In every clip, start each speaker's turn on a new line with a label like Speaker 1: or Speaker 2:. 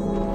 Speaker 1: you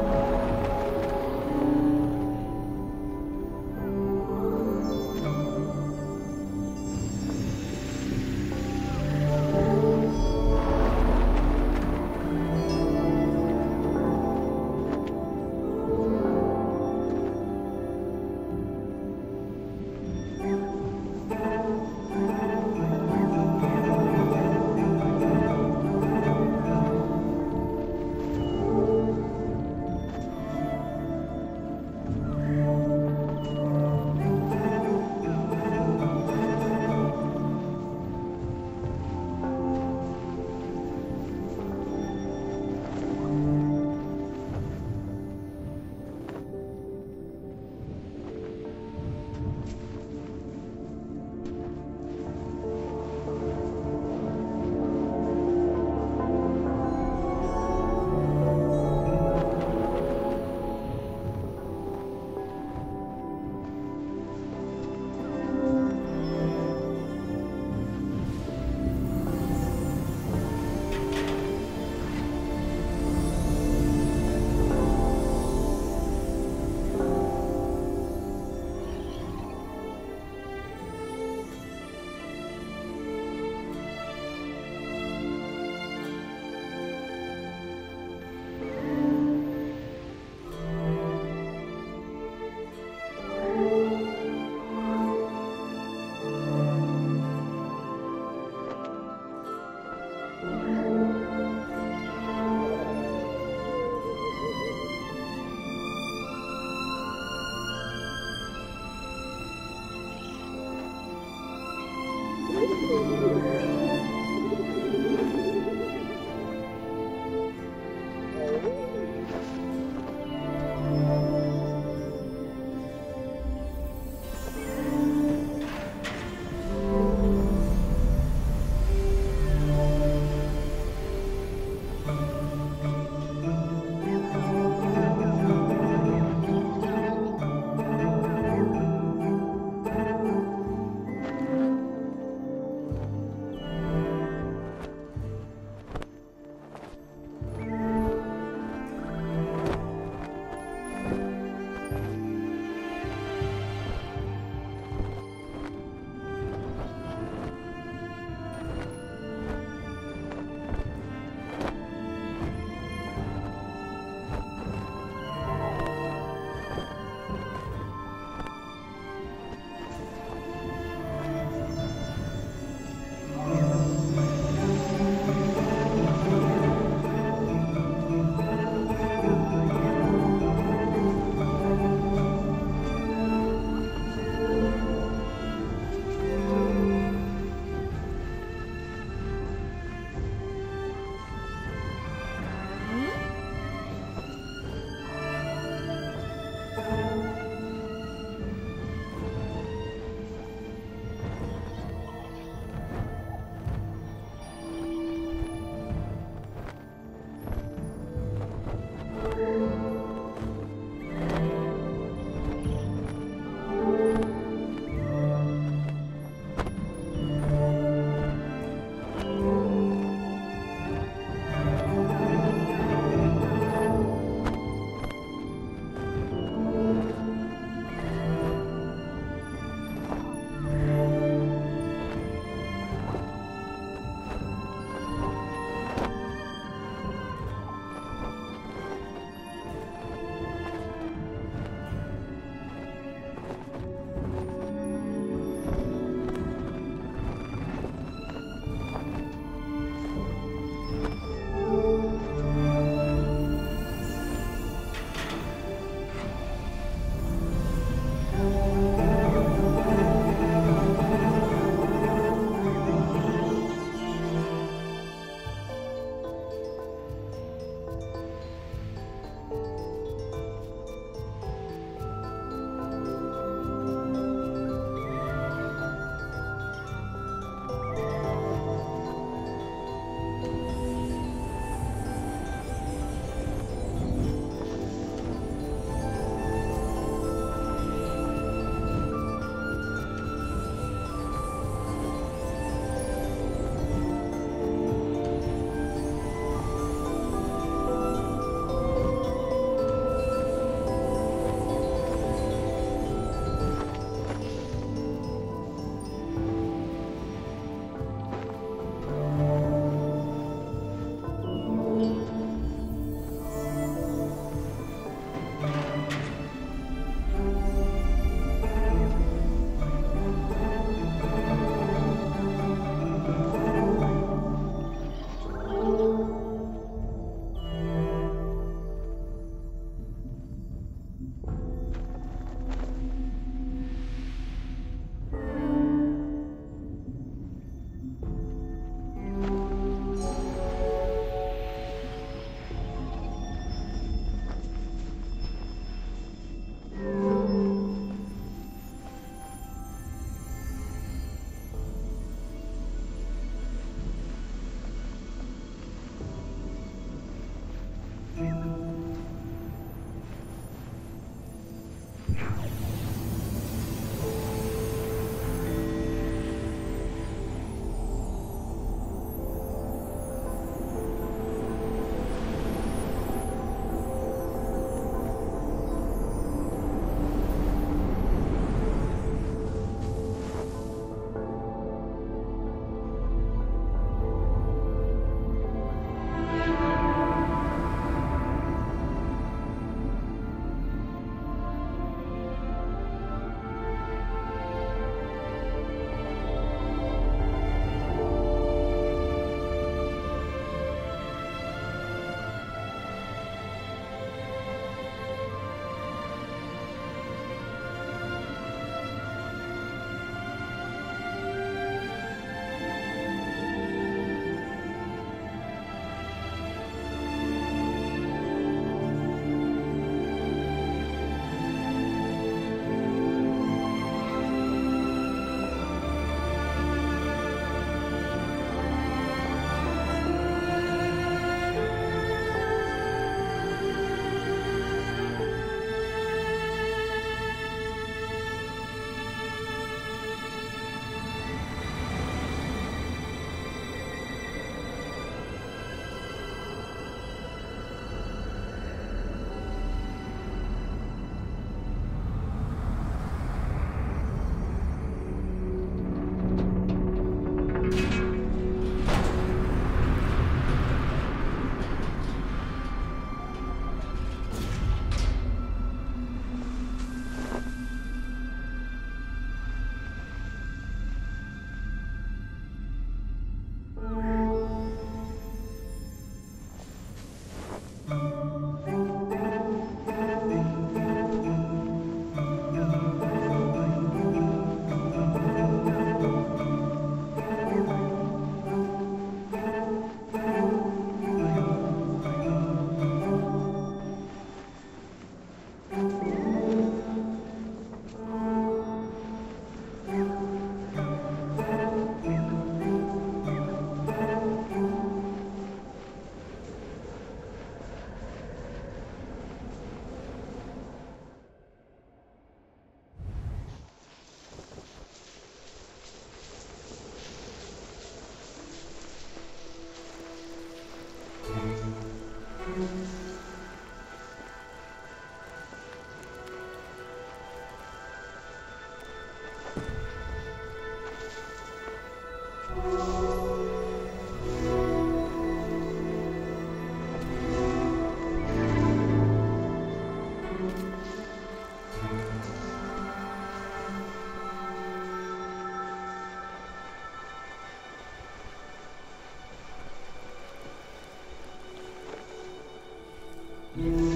Speaker 1: Yeah.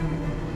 Speaker 1: Thank you.